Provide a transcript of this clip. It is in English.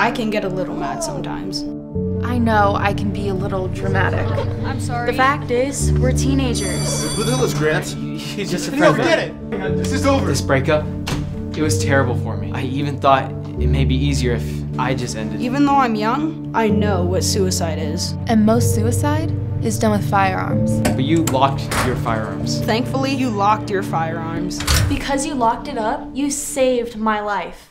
I can get a little mad sometimes. I know I can be a little dramatic. I'm sorry. The fact is, we're teenagers. Who the hell is Grant? He's just a No, forget it. This is over. This breakup, it was terrible for me. I even thought it may be easier if I just ended. Even though I'm young, I know what suicide is. And most suicide is done with firearms. But you locked your firearms. Thankfully, you locked your firearms. Because you locked it up, you saved my life.